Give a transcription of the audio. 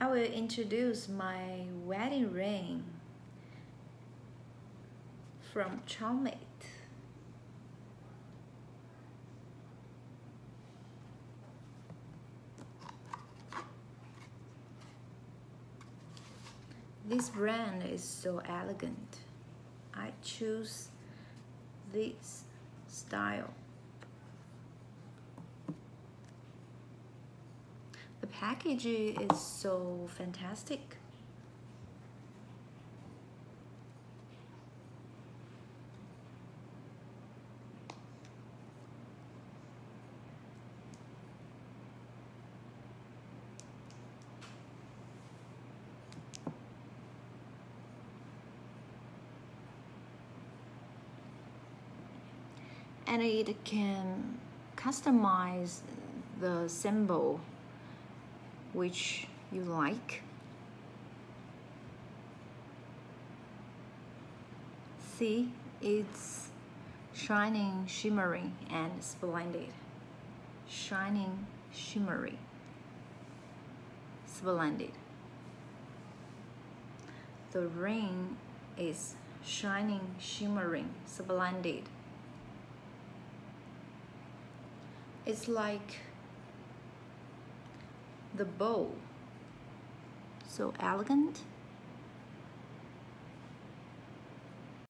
I will introduce my wedding ring from Chaumet. This brand is so elegant. I choose this style. The package is so fantastic. and it can customize the symbol which you like. See, it's shining, shimmering, and splendid. Shining, shimmery, splendid. The ring is shining, shimmering, splendid. It's like the bow. So elegant